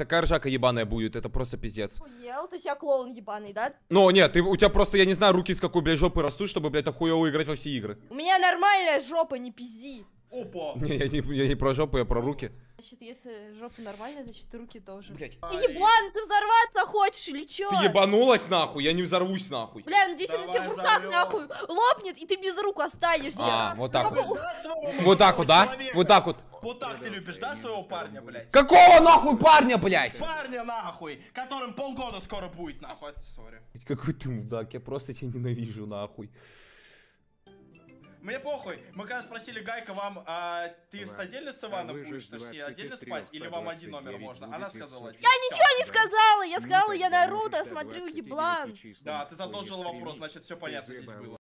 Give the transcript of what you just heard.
такая ржака ебаная будет, это просто пиздец. Ел, ты себя клоун ебаный, да? Но нет, ты, у тебя просто, я не знаю, руки с какой, блядь, жопы растут, чтобы, блядь, охуево играть во все игры. У меня нормальная жопа, не пизди. Опа. Не, я не, я не про жопу, я про руки. Значит, если жопа нормальная, значит и руки тоже. Блядь. Ты еблан, ты взорваться хочешь или чё? Ты ебанулась нахуй, я не взорвусь нахуй. Бля, надеюсь, она Давай тебе в руках взорвём. нахуй лопнет, и ты без рук останешься. А, вот так вот. Вот так вот, да? Вот так вот. Вот так ты любишь, да, своего парня, блядь? Какого нахуй парня, блядь? Парня нахуй, которым полгода скоро будет, нахуй. Сори. Какой ты мудак, я просто тебя ненавижу нахуй. Мне похуй. Мы когда спросили Гайка, вам, а, ты с отдельно с Иваном же будешь, точнее, 23 отдельно спать, или вам один номер 29 можно? Она сказала. Я ничего не сказала, я сказала, я Наруто смотрю, 29 еблан. Да, ты стримить. вопрос, значит все понятно здесь было.